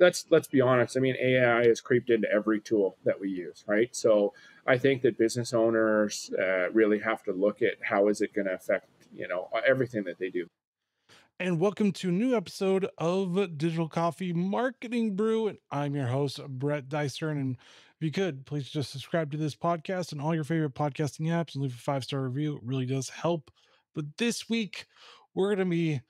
let's let's be honest. I mean, AI has creeped into every tool that we use, right? So I think that business owners uh, really have to look at how is it going to affect you know everything that they do. And welcome to a new episode of Digital Coffee Marketing Brew. And I'm your host, Brett Deister. And if you could, please just subscribe to this podcast and all your favorite podcasting apps and leave a five star review. It really does help. But this week, we're going to be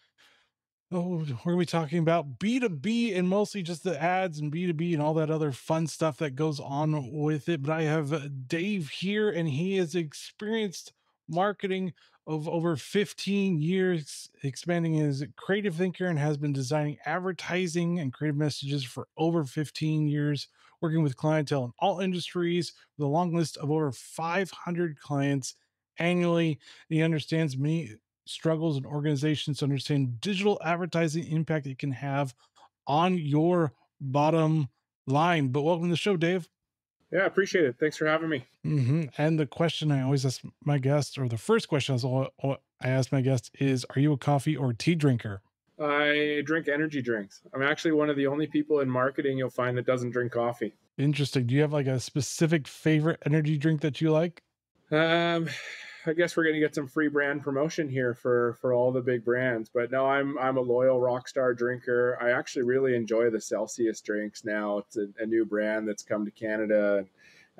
Oh, we're gonna be talking about B2B and mostly just the ads and B2B and all that other fun stuff that goes on with it. But I have uh, Dave here, and he has experienced marketing of over 15 years, expanding his creative thinker and has been designing advertising and creative messages for over 15 years, working with clientele in all industries with a long list of over 500 clients annually. He understands many struggles and organizations to understand digital advertising impact it can have on your bottom line. But welcome to the show, Dave. Yeah, appreciate it. Thanks for having me. Mm-hmm. And the question I always ask my guests, or the first question I ask my guests, is Are you a coffee or tea drinker? I drink energy drinks. I'm actually one of the only people in marketing you'll find that doesn't drink coffee. Interesting. Do you have like a specific favorite energy drink that you like? Um, I guess we're going to get some free brand promotion here for for all the big brands. But no, I'm I'm a loyal Rockstar drinker. I actually really enjoy the Celsius drinks now. It's a, a new brand that's come to Canada.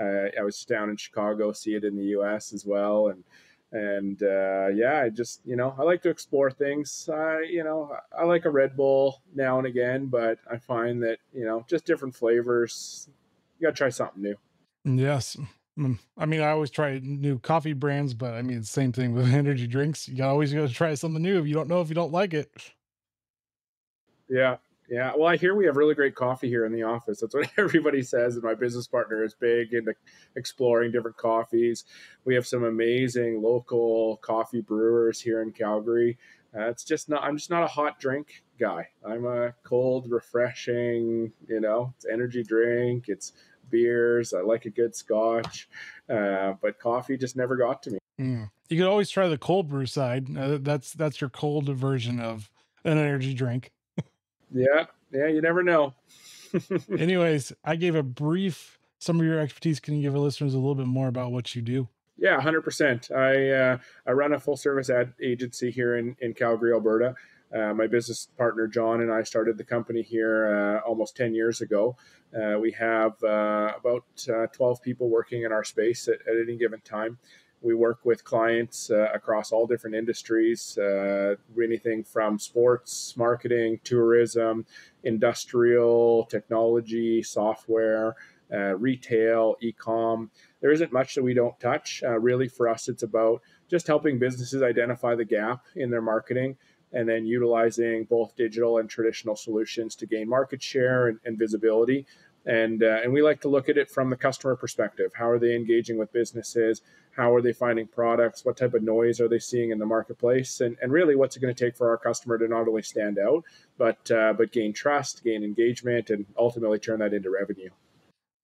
Uh, I was down in Chicago, see it in the U.S. as well, and and uh, yeah, I just you know I like to explore things. I you know I like a Red Bull now and again, but I find that you know just different flavors. You got to try something new. Yes, I mean, I always try new coffee brands, but I mean, same thing with energy drinks. You always got to try something new if you don't know if you don't like it. Yeah, yeah. Well, I hear we have really great coffee here in the office. That's what everybody says. And my business partner is big into exploring different coffees. We have some amazing local coffee brewers here in Calgary. Uh, it's just not. I'm just not a hot drink guy. I'm a cold, refreshing. You know, it's energy drink. It's beers. I like a good scotch, uh, but coffee just never got to me. Mm. You could always try the cold brew side. Uh, that's that's your cold version of an energy drink. yeah, yeah. You never know. Anyways, I gave a brief some of your expertise. Can you give our listeners a little bit more about what you do? Yeah, hundred percent. I uh, I run a full service ad agency here in in Calgary, Alberta. Uh, my business partner John and I started the company here uh, almost 10 years ago. Uh, we have uh, about uh, 12 people working in our space at, at, any given time. We work with clients uh, across all different industries, anything from sports, marketing, tourism, industrial, technology, software, retail, e com. There isn't much that we don't touch. really, for us, it's about just helping businesses identify the gap in their marketing and then utilizing both digital and traditional solutions to gain market share and, and visibility. And, uh, and we like to look at it from the customer perspective. How are they engaging with businesses? How are they finding products? What type of noise are they seeing in the marketplace? And, and really, what's it going to take for our customer to not only stand out, but, uh, but gain trust, gain engagement, and ultimately turn that into revenue?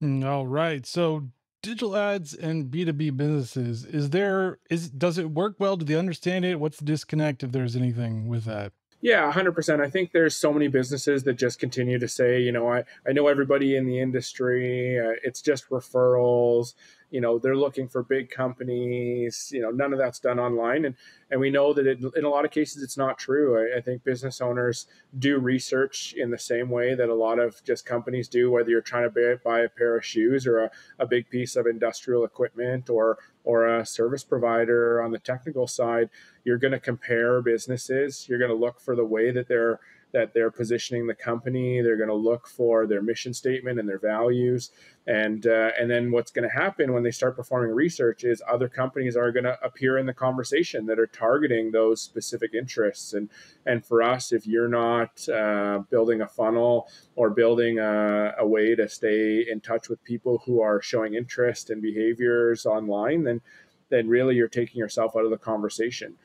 Mm, all right. So, digital ads and B2B businesses, is there is does it work well? Do they understand it? What's the disconnect if there's anything with that? Yeah, 100%. I think there's so many businesses that just continue to say, you know, I, I know everybody in the industry, uh, it's just referrals you know they're looking for big companies you know none of that's done online. And and we know that it, in a lot of cases it's not true. I, I, think business owners do research in the same way that a lot of just companies do whether you're trying to buy, buy a pair of shoes or a, a big piece of industrial equipment or or a service provider. On the technical side you're going to compare businesses. You're going to look for the way that they're that they're positioning the company. They're going to look for their mission statement and their values, and uh, and then what's going to happen when they start performing research is other companies are going to appear in the conversation that are targeting those specific interests. And and for us, if you're not uh, building a funnel or building a, a way to stay in touch with people who are showing interest and behaviors online, then then really you're taking yourself out of the conversation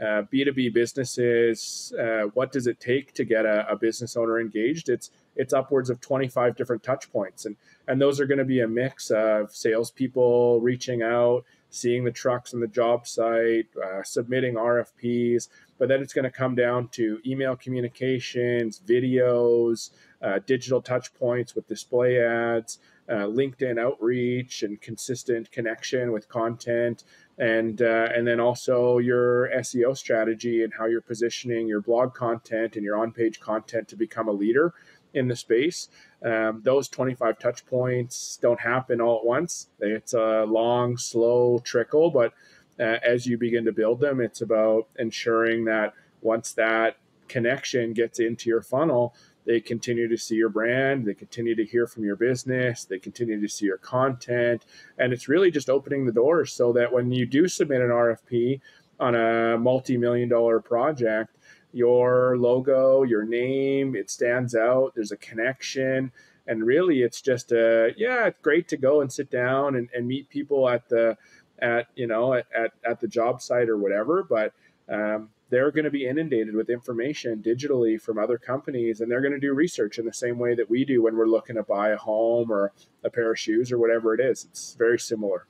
uh, B2B businesses, uh, what does it take to get a, a, business owner engaged? It's it's upwards of 25 different touch points. And, and those are going to be a mix of salespeople reaching out, seeing the trucks on the job site, uh, submitting RFPs. But then it's going to come down to email communications, videos, uh, digital touch points with display ads, uh, LinkedIn outreach, and consistent connection with content, and uh, and then also your SEO strategy and how you're positioning your blog content and your on-page content to become a leader in the space. Um, those 25 touch points don't happen all at once. It's a long, slow trickle, but uh, as you begin to build them, it's about ensuring that once that connection gets into your funnel, they continue to see your brand, they continue to hear from your business, they continue to see your content, and it's really just opening the doors so that when you do submit an RFP on a multi-million dollar project, your logo, your name, it stands out. There's a connection. And really it's just a yeah, it's great to go and sit down and, and meet people at the at you know at, at, at the job site or whatever. But um, they're going to be inundated with information digitally from other companies and they're going to do research in the same way that we do when we're looking to buy a home or a pair of shoes or whatever it is. It's very similar.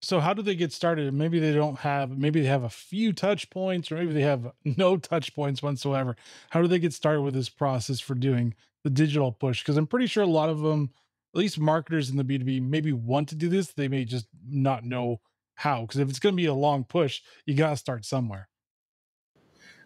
So how do they get started? Maybe they don't have maybe they have a few touch points or maybe they have no touch points whatsoever. How do they get started with this process for doing the digital push? Because I'm pretty sure a lot of them, at least marketers in the B2B, maybe want to do this. They may just not know how. Because if it's going to be a long push, you got to start somewhere.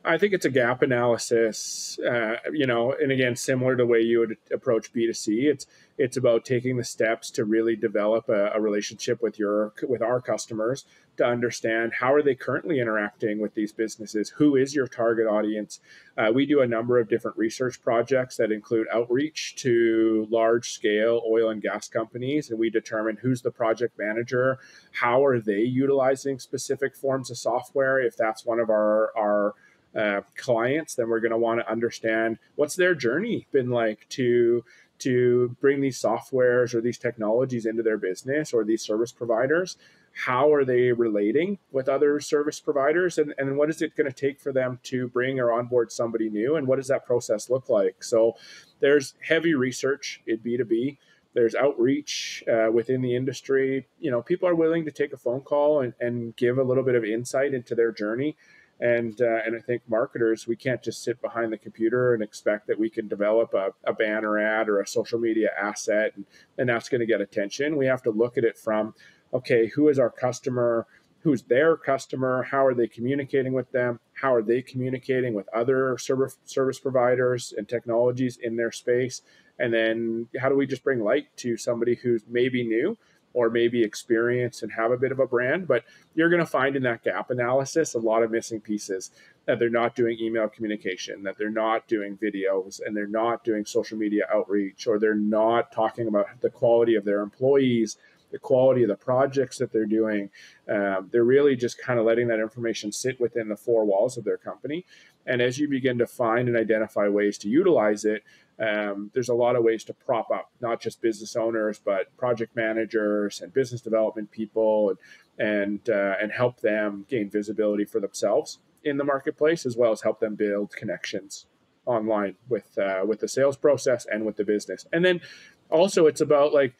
I think it's a gap analysis, uh, you know, and again, similar to the way you would approach B2C. It's it's about taking the steps to really develop a, a, relationship with your with our customers to understand how are they currently interacting with these businesses who is your target audience uh, we do a number of different research projects that include outreach to large scale oil and gas companies and we determine who's the project manager how are they utilizing specific forms of software if that's one of our our uh, clients then we're going to want to understand what's their journey been like to to bring these softwares or these technologies into their business or these service providers. How are they relating with other service providers and, and what is it going to take for them to bring or onboard somebody new and what does that process look like? So there's heavy research in b2b there's outreach uh, within the industry. You know people are willing to take a phone call and, and give a little bit of insight into their journey and uh, and I think marketers we can't just sit behind the computer and expect that we can develop a, a banner ad or a social media asset and, and that's going to get attention. We have to look at it from okay, who is our customer? Who's their customer? How are they communicating with them? How are they communicating with other service service providers and technologies in their space? And then how do we just bring light to somebody who's maybe new or maybe experience and have a bit of a brand. But you're going to find in that gap analysis a lot of missing pieces that they're not doing email communication, that they're not doing videos, and they're not doing social media outreach, or they're not talking about the quality of their employees, the quality of the projects that they're doing. Um, they're really just kind of letting that information sit within the four walls of their company. And as you begin to find and identify ways to utilize it, um, there's a lot of ways to prop up not just business owners but project managers and business development people and and uh, and help them gain visibility for themselves in the marketplace as well as help them build connections online with uh, with the sales process and with the business. And then also it's about like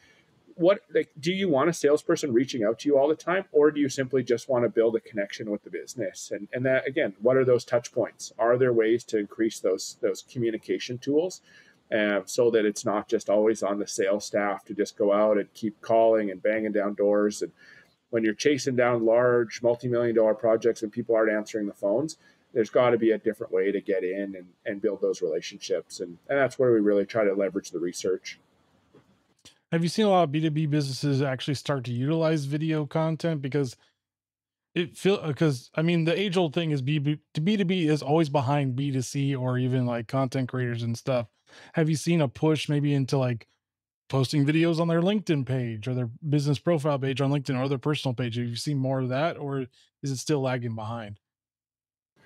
what like do you want a salesperson reaching out to you all the time or do you simply just want to build a connection with the business? And and that again what are those touch points? Are there ways to increase those those communication tools um, so that it's not just always on the sales staff to just go out and keep calling and banging down doors. And when you're chasing down large multi-million dollar projects and people aren't answering the phones, there's got to be a different way to get in and, and build those relationships. And, and that's where we really try to leverage the research. Have you seen a lot of B2B businesses actually start to utilize video content? Because it feel because I mean the age old thing is B B two B is always behind B two C or even like content creators and stuff. Have you seen a push maybe into like posting videos on their LinkedIn page or their business profile page on LinkedIn or their personal page? Have you seen more of that, or is it still lagging behind?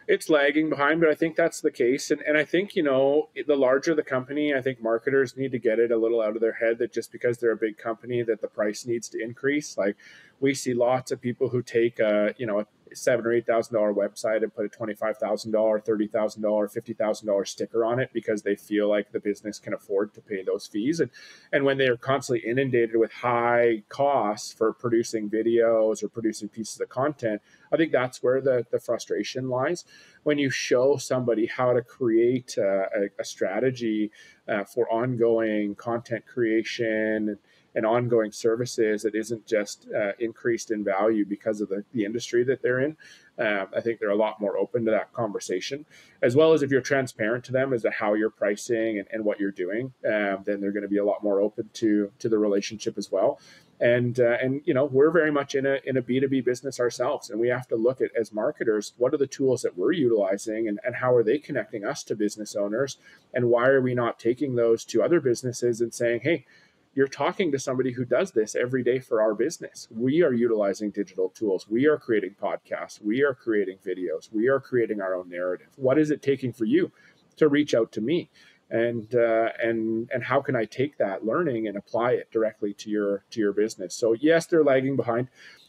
It's lagging behind, but I think that's the case. And, and I think, you know, the larger the company, I think marketers need to get it a little out of their head that just because they're a big company that the price needs to increase. Like we see lots of people who take a, you know, a seven or eight thousand dollar website and put a twenty five thousand dollar, thirty thousand dollar, fifty thousand dollar sticker on it because they feel like the business can afford to pay those fees. And and when they are constantly inundated with high costs for producing videos or producing pieces of content, I think that's where the, the frustration lies. When you show somebody how to create a, a, strategy uh, for ongoing content creation and ongoing services that isn't just uh, increased in value because of the, the industry that they're in. Um, I think they're a lot more open to that conversation, as well as if you're transparent to them as to how you're pricing and, and what you're doing, um, then they're going to be a lot more open to to the relationship as well. And uh, and you know we're very much in a in a B two B business ourselves, and we have to look at as marketers what are the tools that we're utilizing, and, and how are they connecting us to business owners, and why are we not taking those to other businesses and saying, hey, you're talking to somebody who does this every day for our business. We are utilizing digital tools. We are creating podcasts. We are creating videos. We are creating our own narrative. What is it taking for you to reach out to me? And uh, and and how can I take that learning and apply it directly to your to your business? So yes, they're lagging behind.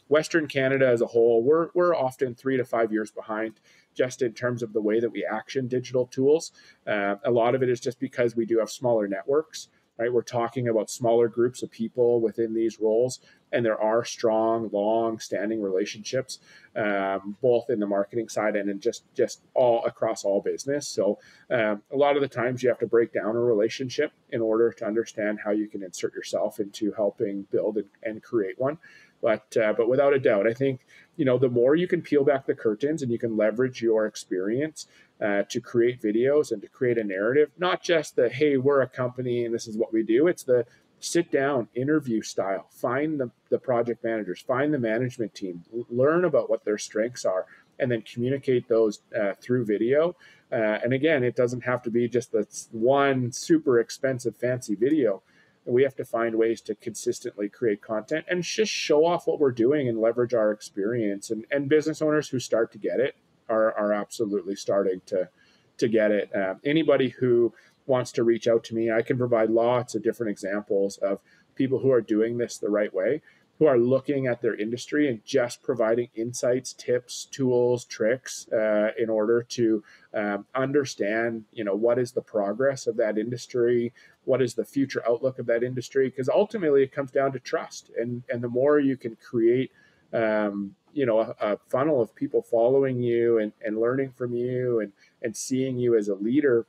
Western Canada as a whole, we're we're often three to five years behind just in terms of the way that we action digital tools. Uh, a lot of it is just because we do have smaller networks right? We're talking about smaller groups of people within these roles, and there are strong, long-standing relationships, um, both in the marketing side and in just just all across all business. So um, a lot of the times you have to break down a relationship in order to understand how you can insert yourself into helping build and, and create one. But uh, but without a doubt, I think you know the more you can peel back the curtains and you can leverage your experience uh, to create videos and to create a narrative, not just the hey we're a company and this is what we do. It's the sit down interview style find the, the project managers find the management team learn about what their strengths are and then communicate those uh, through video uh, and again it doesn't have to be just the one super expensive fancy video we have to find ways to consistently create content and just show off what we're doing and leverage our experience. And, and business owners who start to get it are, are absolutely starting to, to get it. Uh, anybody who wants to reach out to me, I can provide lots of different examples of people who are doing this the right way who are looking at their industry and just providing insights, tips, tools, tricks uh, in order to um, understand, you know, what is the progress of that industry, what is the future outlook of that industry, because ultimately it comes down to trust, and and the more you can create. Um, you know, a, a funnel of people following you and, and learning from you and, and seeing you as a leader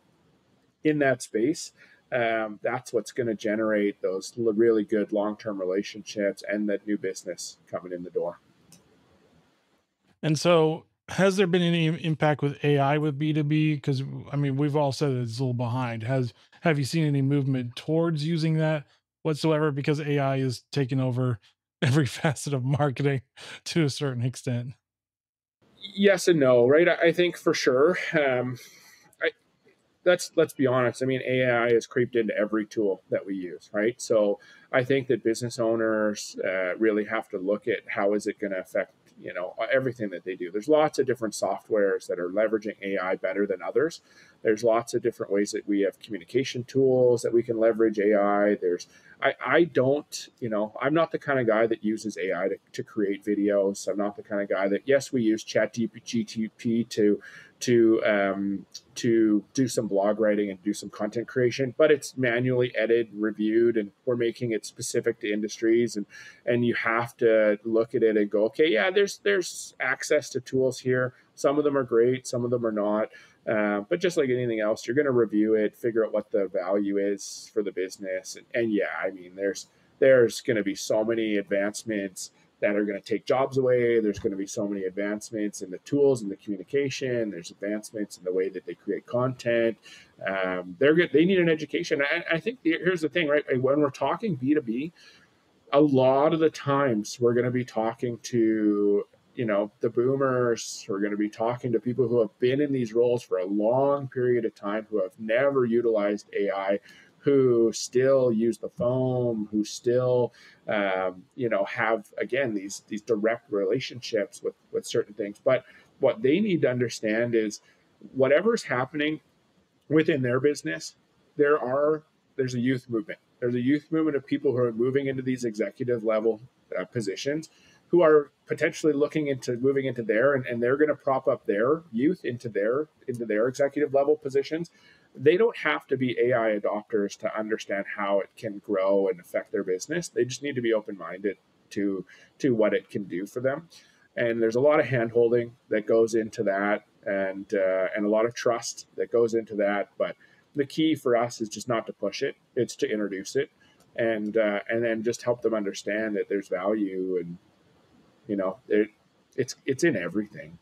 in that space, um, that's what's going to generate those really good long-term relationships and that new business coming in the door. And so, has there been any impact with AI with B two B? Because I mean, we've all said it's a little behind. Has have you seen any movement towards using that whatsoever? Because AI is taking over every facet of marketing to a certain extent. Yes and no, right? I think for sure. Um, let's let's be honest. I mean, AI has creeped into every tool that we use, right? So I think that business owners uh, really have to look at how is it going to affect you know everything that they do. There's lots of different softwares that are leveraging AI better than others. There's lots of different ways that we have communication tools that we can leverage AI. There's I, I don't, you know, I'm not the kind of guy that uses AI to, to create videos. I'm not the kind of guy that, yes, we use ChatGPT to to um, to do some blog writing and do some content creation, but it's manually edited, reviewed, and we're making it specific to industries. And and you have to look at it and go, okay, yeah, there's there's access to tools here. Some of them are great, some of them are not. Uh, but just like anything else, you're going to review it, figure out what the value is for the business, and, and yeah, I mean, there's there's going to be so many advancements that are going to take jobs away. There's going to be so many advancements in the tools and the communication. There's advancements in the way that they create content. Um, they're good. They need an education. I, I think the, here's the thing, right? When we're talking B2B, a lot of the times we're going to be talking to you know the boomers we're going to be talking to people who have been in these roles for a long period of time who have never utilized ai who still use the phone, who still, um, you know, have again these these direct relationships with with certain things. But what they need to understand is whatever's happening within their business, there are there's a youth movement. There's a youth movement of people who are moving into these executive level uh, positions who are potentially looking into moving into there and, and they're going to prop up their youth into their into their executive level positions they don't have to be ai adopters to understand how it can grow and affect their business. They just need to be open-minded to to what it can do for them. And there's a lot of hand holding that goes into that and uh, and a lot of trust that goes into that but the key for us is just not to push it it's to introduce it and uh, and then just help them understand that there's value and you know it's it's in everything.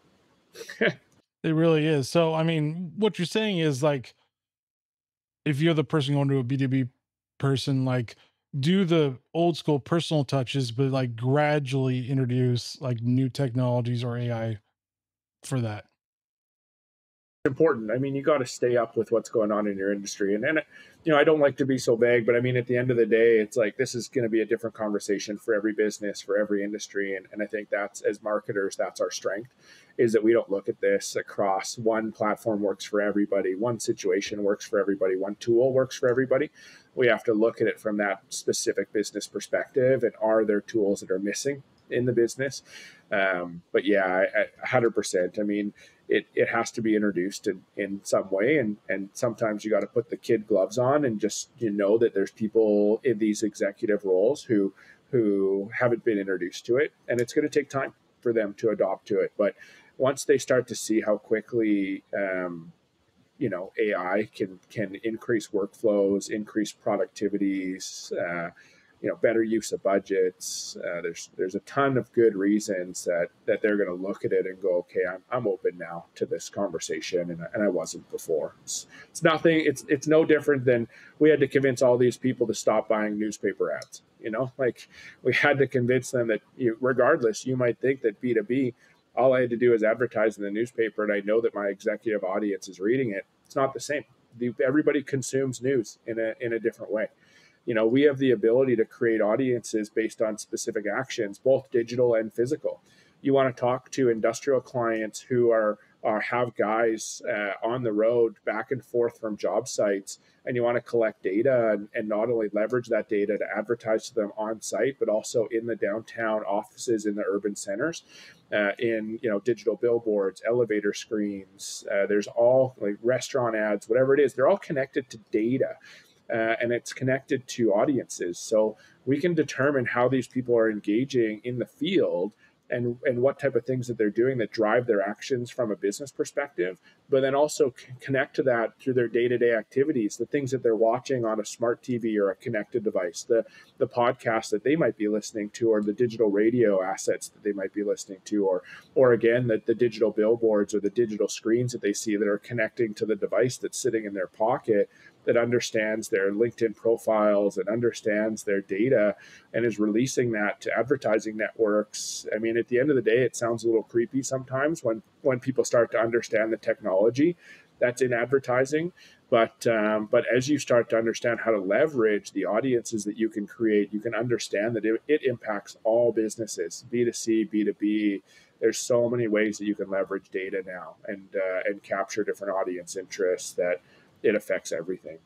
It really is. So i mean what you're saying is like if you're the person going to a b2b person like do the old school personal touches but like gradually introduce like new technologies or ai for that important. I mean, you got to stay up with what's going on in your industry. And then, you know, I don't like to be so vague, but I mean, at the end of the day, it's like this is going to be a different conversation for every business, for every industry. And, and I think that's, as marketers, that's our strength is that we don't look at this across one platform works for everybody, one situation works for everybody, one tool works for everybody. We have to look at it from that specific business perspective. And are there tools that are missing in the business? Um, but yeah, hundred percent. I mean, it, it has to be introduced in, in some way and and sometimes you got to put the kid gloves on and just you know that there's people in these executive roles who who haven't been introduced to it and it's going to take time for them to adopt to it but once they start to see how quickly um, you know ai can can increase workflows increase productivities uh, you know better use of budgets. Uh, there's there's a ton of good reasons that that they're going to look at it and go, okay, I'm, I'm open now to this conversation, and, and I wasn't before. It's, it's nothing. It's it's no different than we had to convince all these people to stop buying newspaper ads. You know, like we had to convince them that you, regardless, you might think that B two B, all I had to do is advertise in the newspaper, and I know that my executive audience is reading it. It's not the same. The, everybody consumes news in a in a different way you know we have the ability to create audiences based on specific actions both digital and physical. You want to talk to industrial clients who are, are have guys uh, on the road back and forth from job sites and you want to collect data and, and not only leverage that data to advertise to them on site but also in the downtown offices in the urban centers uh, in you know digital billboards elevator screens uh, there's all like restaurant ads whatever it is they're all connected to data uh, and it's connected to audiences. So we can determine how these people are engaging in the field and, and what type of things that they're doing that drive their actions from a business perspective, but then also connect to that through their day to day activities, the things that they're watching on a smart TV or a connected device, the, the podcast that they might be listening to, or the digital radio assets that they might be listening to, or, or again, the, the digital billboards or the digital screens that they see that are connecting to the device that's sitting in their pocket that understands their LinkedIn profiles and understands their data and is releasing that to advertising networks. I mean, at the end of the day, it sounds a little creepy sometimes when when people start to understand the technology that's in advertising. But um, but as you start to understand how to leverage the audiences that you can create, you can understand that it, it impacts all businesses, B two C, B two B. There's so many ways that you can leverage data now and uh, and capture different audience interests that it affects everything.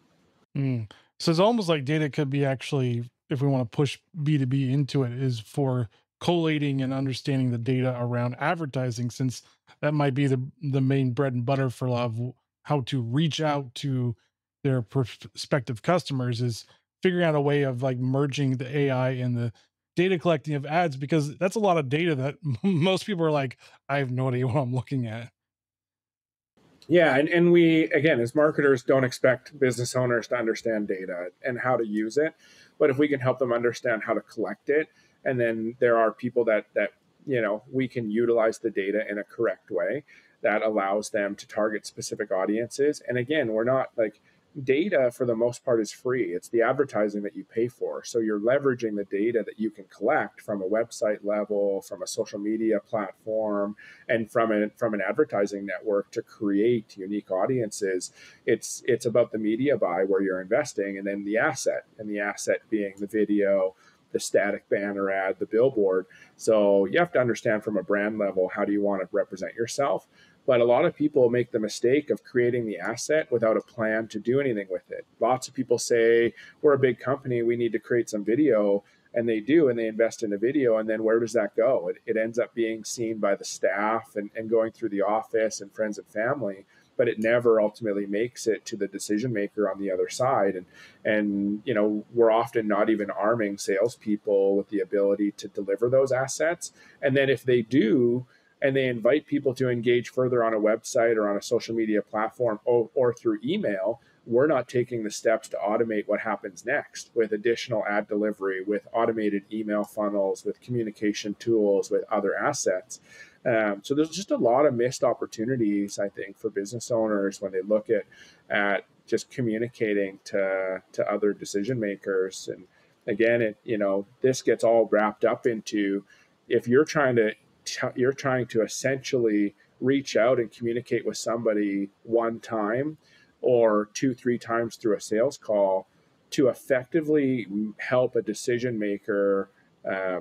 Mm. So it's almost like data could be actually, if we want to push B2B into it, is for collating and understanding the data around advertising, since that might be the, the main bread and butter for of how to reach out to their prospective customers is figuring out a way of like merging the AI and the data collecting of ads because that's a lot of data that most people are like, I have no idea what I'm looking at. Yeah, and, and we again as marketers don't expect business owners to understand data and how to use it. But if we can help them understand how to collect it, and then there are people that that you know we can utilize the data in a correct way that allows them to target specific audiences. And again, we're not like data for the most part is free. It's the advertising that you pay for. So you're leveraging the data that you can collect from a website level, from a social media platform, and from an from an advertising network to create unique audiences. It's it's about the media buy where you're investing and then the asset, and the asset being the video, the static banner ad, the billboard. So you have to understand from a brand level how do you want to represent yourself but a lot of people make the mistake of creating the asset without a plan to do anything with it. Lots of people say, we're a big company, we need to create some video. And they do, and they invest in a video. And then where does that go? It, it ends up being seen by the staff and, and going through the office and friends and family. But it never ultimately makes it to the decision maker on the other side. And and you know we're often not even arming salespeople with the ability to deliver those assets. And then if they do, and they invite people to engage further on a website or on a social media platform or, or, through email, we're not taking the steps to automate what happens next with additional ad delivery, with automated email funnels, with communication tools, with other assets. Um, so there's just a lot of missed opportunities, I think, for business owners when they look at at just communicating to to other decision makers. And again, it you know this gets all wrapped up into if you're trying to you're trying to essentially reach out and communicate with somebody one time or two three times through a sales call to effectively help a decision maker uh,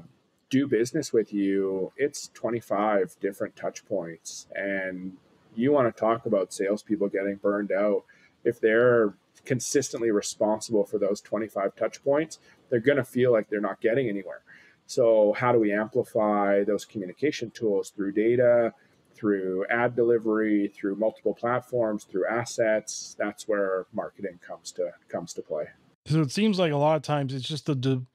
do business with you, it's 25 different touch points. And you want to talk about salespeople getting burned out. If they're consistently responsible for those 25 touch points, they're going to feel like they're not getting anywhere. So, how do we amplify those communication tools through data, through ad delivery, through multiple platforms, through assets? That's where marketing comes to comes to play. So it seems like a lot of times it's just the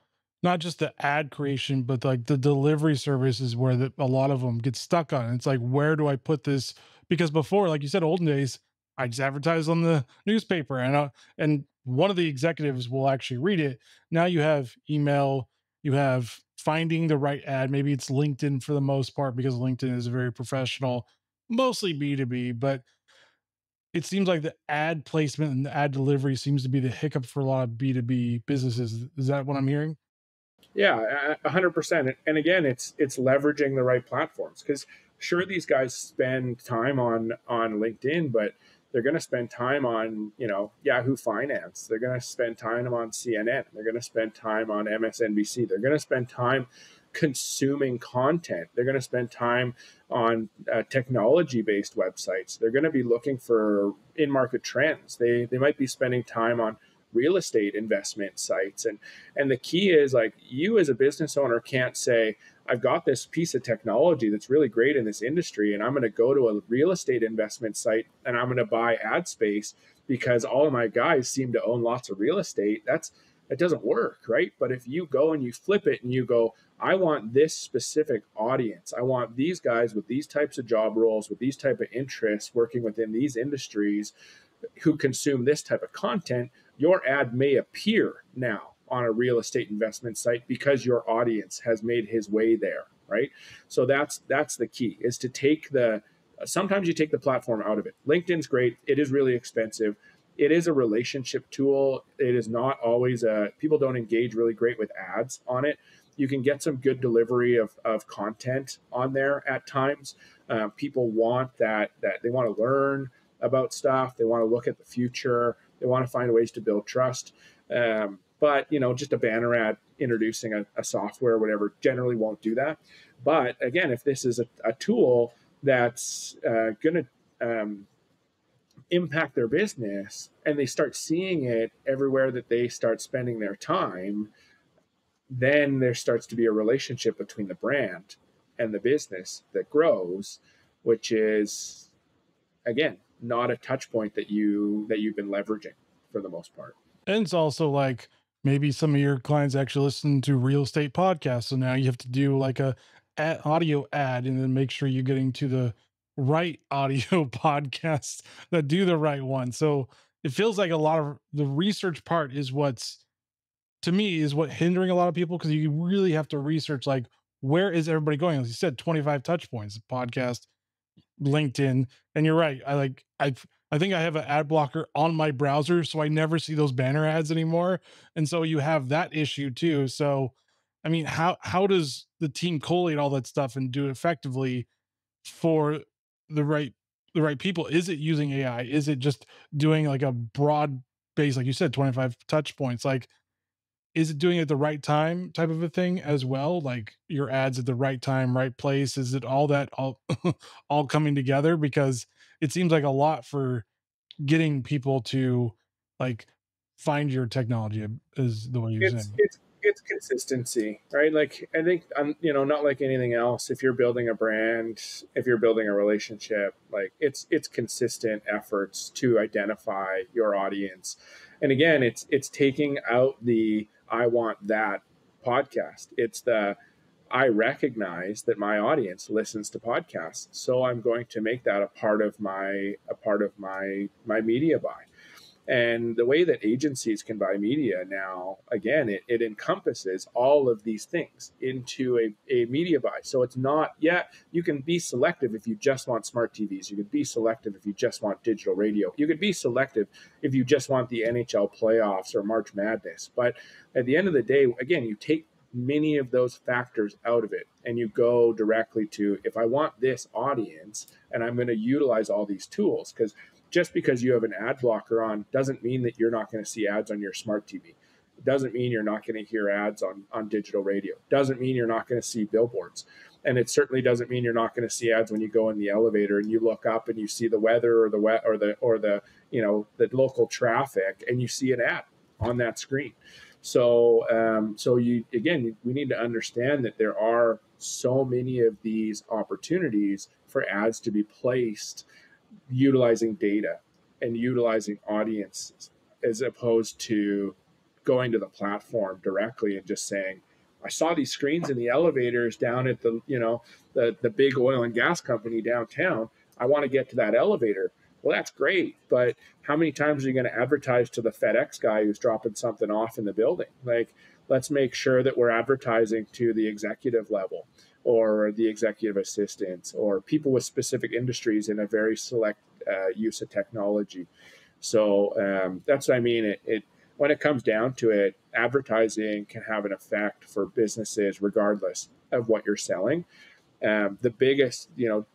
not just the ad creation, but like the delivery services where the, a lot of them get stuck on. It's like, where do I put this? Because before, like you said, olden days, I just advertised on the newspaper, and uh, and one of the executives will actually read it. Now you have email, you have finding the right ad. Maybe it's LinkedIn for the most part because LinkedIn is very professional, mostly B two B, but it seems like the ad placement and the ad delivery seems to be the hiccup for a lot of B two B businesses. Is that what I'm hearing? Yeah, hundred percent. And again, it's it's leveraging the right platforms because sure these guys spend time on on LinkedIn, but they're going to spend time on you know Yahoo Finance. They're going to spend time on CNN. They're going to spend time on MSNBC. They're going to spend time consuming content. They're going to spend time on uh, technology based websites. They're going to be looking for in market trends. They they might be spending time on real estate investment sites. And and the key is like you as a business owner can't say I've got this piece of technology that's really great in this industry and I'm going to go to a real estate investment site and I'm going to buy ad space because all of my guys seem to own lots of real estate. That's it doesn't work right? But if you go and you flip it and you go I want this specific audience. I want these guys with these types of job roles, with these type of interests, working within these industries who consume this type of content your ad may appear now on a real estate investment site because your audience has made his way there right? So that's that's the key is to take the sometimes you take the platform out of it. Linkedin's great. It is really expensive. It is a relationship tool. It is not always a people don't engage really great with ads on it. You can get some good delivery of, of content on there at times. Uh, people want that that they want to learn about stuff. They want to look at the future they want to find ways to build trust. Um, but you know, just a banner ad introducing a, a, software whatever generally won't do that. But again, if this is a, a tool that's uh, going to um, impact their business and they start seeing it everywhere that they start spending their time, then there starts to be a relationship between the brand and the business that grows, which is again not a touch point that you that you've been leveraging for the most part. And it's also like maybe some of your clients actually listen to real estate podcasts, so now you have to do like a, a audio ad and then make sure you're getting to the right audio podcasts that do the right one. So it feels like a lot of the research part is what's to me is what hindering a lot of people because you really have to research like where is everybody going? As you said, 25 touch points, podcast, LinkedIn. And you're right. I like I I think I have an ad blocker on my browser, so I never see those banner ads anymore. And so you have that issue too. So I mean, how how does the team collate all that stuff and do it effectively for the right the right people? Is it using AI? Is it just doing like a broad base, like you said, 25 touch points? Like is it doing it at the right time type of a thing as well like your ads at the right time right place is it all that all all coming together because it seems like a lot for getting people to like find your technology um, is the way you're it's, saying it's it's consistency, right? Like I think i'm you know, not like anything else. If you're building a brand, if you're building a relationship, like it's it's consistent efforts to identify your audience. And again, it's it's taking out the I want that podcast. It's the I recognize that my audience listens to podcasts, so I'm going to make that a part of my a part of my my media buy. And the way that agencies can buy media now, again, it, it encompasses all of these things into a, a media buy. So it's not, yeah, you can be selective if you just want smart TVs. You could be selective if you just want digital radio. You could be selective if you just want the NHL playoffs or March Madness. But at the end of the day, again, you take many of those factors out of it and you go directly to if I want this audience and I'm going to utilize all these tools because just because you have an ad blocker on doesn't mean that you're not going to see ads on your smart TV. It doesn't mean you're not going to hear ads on, on digital radio. It doesn't mean you're not going to see billboards. And it certainly doesn't mean you're not going to see ads when you go in the elevator and you look up and you see the weather or the wet or the or the you know the local traffic and you see an ad on that screen. So um, so you again we need to understand that there are so many of these opportunities for ads to be placed utilizing data and utilizing audiences as opposed to going to the platform directly and just saying i saw these screens in the elevators down at the you know the, the big oil and gas company downtown. I want to get to that elevator. Well that's great but how many times are you going to advertise to the fedex guy who's dropping something off in the building? Like let's make sure that we're advertising to the executive level or the executive assistants or people with specific industries in a very select uh, use of technology. So um, that's what I mean. It, it, when it comes down to it, advertising can have an effect for businesses regardless of what you're selling. Um, the biggest, you know,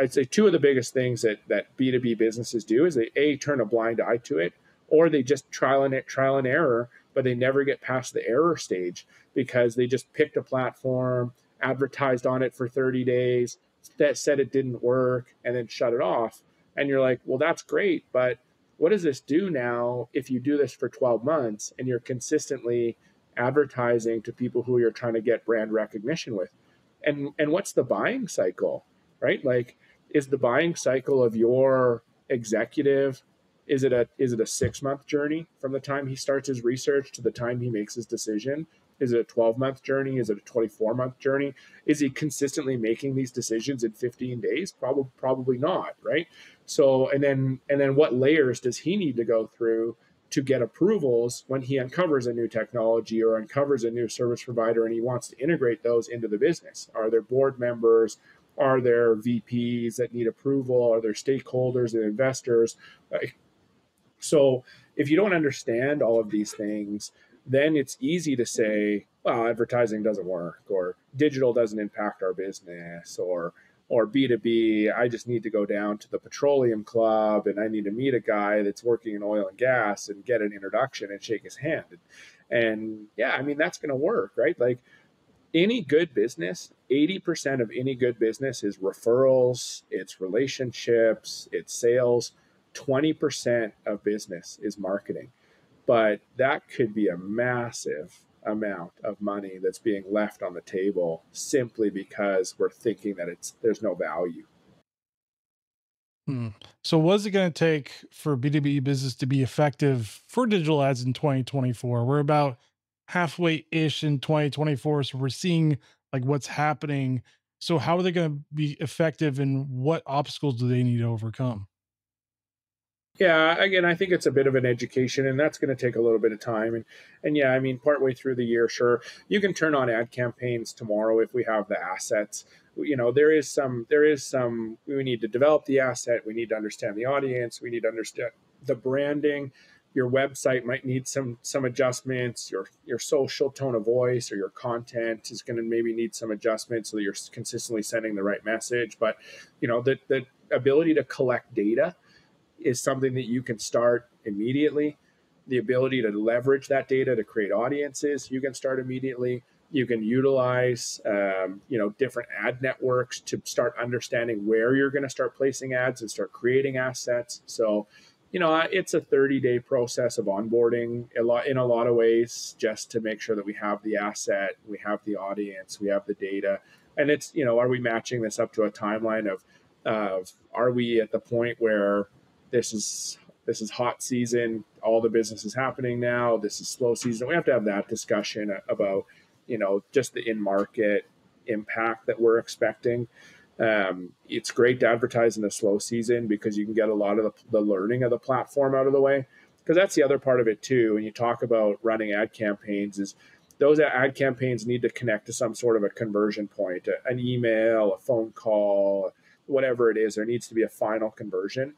I'd say two of the biggest things that that B two B businesses do is they a turn a blind eye to it, or they just trial and it trial and error, but they never get past the error stage because they just picked a platform advertised on it for 30 days, that said it didn't work, and then shut it off. And you're like, well, that's great, but what does this do now if you do this for 12 months and you're consistently advertising to people who you're trying to get brand recognition with? And and what's the buying cycle, right? Like, is the buying cycle of your executive is it a is it a six month journey from the time he starts his research to the time he makes his decision is it a 12 month journey? Is it a 24 month journey? Is he consistently making these decisions in 15 days? Probably, probably not, right? So, and then, and then what layers does he need to go through to get approvals when he uncovers a new technology or uncovers a new service provider and he wants to integrate those into the business? Are there board members? Are there VPs that need approval? Are there stakeholders and investors? So, if you don't understand all of these things, then it's easy to say, well, advertising doesn't work or digital doesn't impact our business or or B2B, I just need to go down to the petroleum club and I need to meet a guy that's working in oil and gas and get an introduction and shake his hand. And, and yeah, I mean, that's going to work, right? Like any good business, 80% of any good business is referrals, it's relationships, it's sales. 20% of business is marketing but that could be a massive amount of money that's being left on the table simply because we're thinking that it's there's no value. Hmm. So, what's it going to take for B2B business to be effective for digital ads in 2024? We're about halfway ish in 2024. So, we're seeing like what's happening. So, how are they going to be effective and what obstacles do they need to overcome? Yeah, again, I think it's a bit of an education, and that's going to take a little bit of time. And and yeah, I mean, partway through the year, sure, you can turn on ad campaigns tomorrow if we have the assets. You know, there is some, there is some. We need to develop the asset. We need to understand the audience. We need to understand the branding. Your website might need some some adjustments. Your your social tone of voice or your content is going to maybe need some adjustments so that you're consistently sending the right message. But you know, the the ability to collect data is something that you can start immediately. The ability to leverage that data to create audiences, you can start immediately. You can utilize, um, you know, different ad networks to start understanding where you're going to start placing ads and start creating assets. So, you know, it's a 30 day process of onboarding a lot in a lot of ways, just to make sure that we have the asset, we have the audience, we have the data, and it's you know, are we matching this up to a timeline of of are we at the point where this is this is hot season, all the business is happening now, this is slow season. We have to have that discussion about you know just the in market impact that we're expecting um, it's great to advertise in a slow season because you can get a lot of the, the learning of the platform out of the way. Because that's the other part of it too. When you talk about running ad campaigns, is those ad campaigns need to connect to some sort of a conversion point, an email, a phone call, whatever it is. There needs to be a final conversion.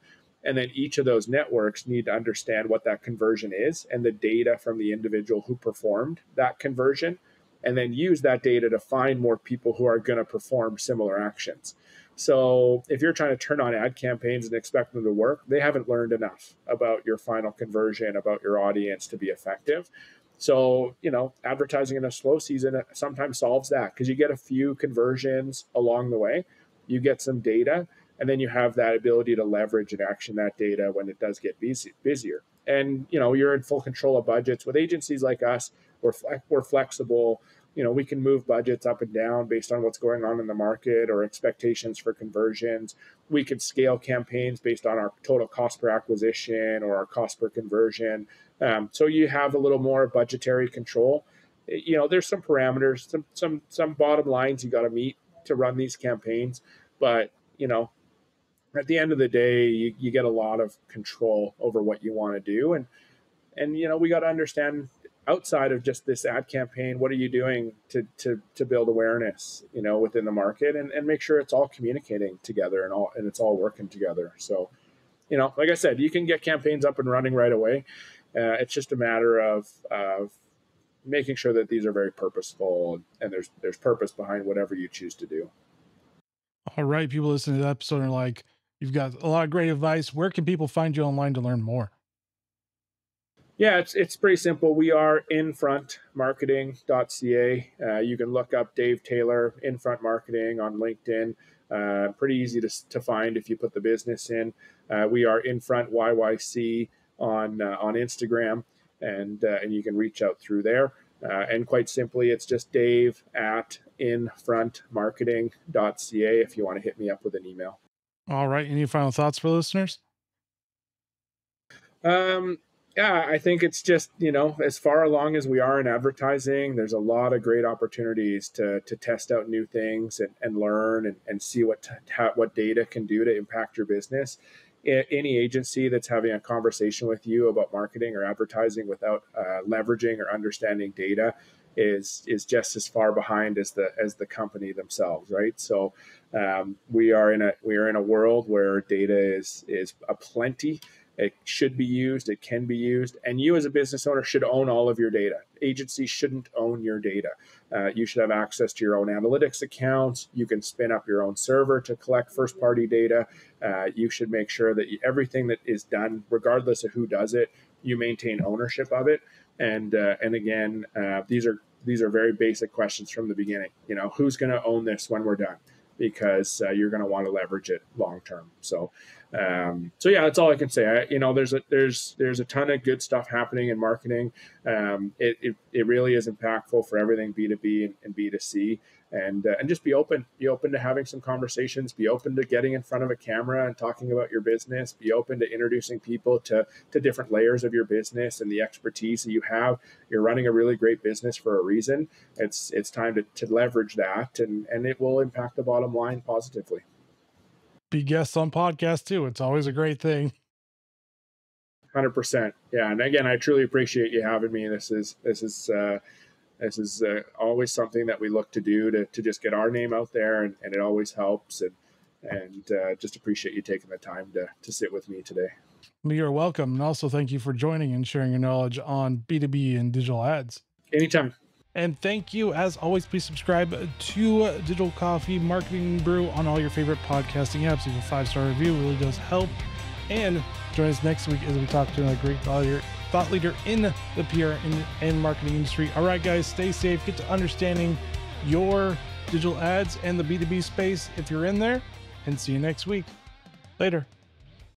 And then each of those networks need to understand what that conversion is and the data from the individual who performed that conversion and then use that data to find more people who are going to perform similar actions. So if you're trying to turn on ad campaigns and expect them to work, they haven't learned enough about your final conversion, about your audience to be effective. So, you know, advertising in a slow season uh, sometimes solves that because you get a few conversions along the way, you get some data, and then you have that ability to leverage and action that data when it does get busy, busier. And, you know, you're in full control of budgets with agencies like us. We're, we're flexible you know, we can move budgets up and down based on what's going on in the market or expectations for conversions. We can scale campaigns based on our total cost per acquisition or our cost per conversion. Um, so you have a little more budgetary control. You know, there's some parameters, some some some bottom lines you got to meet to run these campaigns, but you know, at the end of the day, you, you get a lot of control over what you want to do, and and you know, we got to understand outside of just this ad campaign, what are you doing to to to build awareness, you know, within the market and, and make sure it's all communicating together and all and it's all working together. So, you know, like I said, you can get campaigns up and running right away. Uh, it's just a matter of of making sure that these are very purposeful and there's there's purpose behind whatever you choose to do. All right, people listening to the episode are like, you've got a lot of great advice. Where can people find you online to learn more? Yeah, it's it's pretty simple. We are infrontmarketing.ca. Uh, you can look up Dave Taylor Infront Marketing on LinkedIn. Uh, pretty easy to, to find if you put the business in. Uh, we are Infront YYC on uh, on Instagram, and uh, and you can reach out through there. Uh, and quite simply, it's just Dave at infrontmarketing.ca if you want to hit me up with an email. All right. Any final thoughts for listeners? Um, yeah, I think it's just you know as far along as we are in advertising, there's a lot of great opportunities to to test out new things and, and learn and, and see what what data can do to impact your business. Any agency that's having a conversation with you about marketing or advertising without uh, leveraging or understanding data is is just as far behind as the as the company themselves, right? So um, we are in a we are in a world where data is is a plenty it should be used, it can be used, and you as a business owner should own all of your data. Agencies shouldn't own your data. Uh, you should have access to your own analytics accounts. You can spin up your own server to collect first party data. Uh, you should make sure that everything that is done, regardless of who does it, you maintain ownership of it. And uh, and again, uh, these are these are very basic questions from the beginning. You know, who's going to own this when we're done? Because uh, you're going to want to leverage it long term. So um, so yeah, that's all I can say. I, you know, there's a there's there's a ton of good stuff happening in marketing. Um, it, it, it really is impactful for everything B two B and B two C, and uh, and just be open. Be open to having some conversations. Be open to getting in front of a camera and talking about your business. Be open to introducing people to to different layers of your business and the expertise that you have. You're running a really great business for a reason. It's it's time to, to leverage that, and and it will impact the bottom line positively be guests on podcasts too. It's always a great thing. Hundred percent, yeah. And again, I truly appreciate you having me. This is this is uh, this is uh, always something that we look to do to, to just get our name out there, and, and it always helps. And and uh, just appreciate you taking the time to to sit with me today. You're welcome, and also thank you for joining and sharing your knowledge on B2B and digital ads. Anytime. And thank you. As always, please subscribe to Digital Coffee Marketing Brew on all your favorite podcasting apps. Leave a five star review, really does help. And join us next week as we talk to another great leader, thought leader in the PR and marketing industry. All right, guys, stay safe. Get to understanding your digital ads and the B2B space if you're in there. And see you next week. Later.